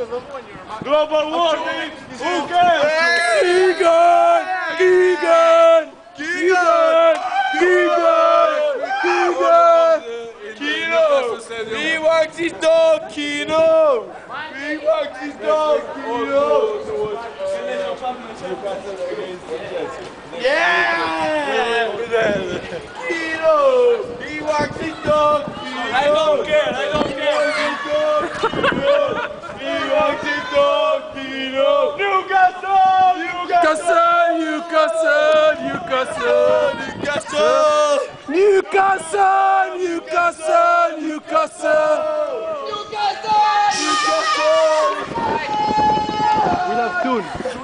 Global warming! Who cares? Keegan! Keegan! Keegan! Keegan! Keegan! Kino! We this dog, Kino! We work this dog, Kino! Yeah! Kino! We this dog, Newcastle, Newcastle, Newcastle, Newcastle! Newcastle, Newcastle, Newcastle. We love Toon.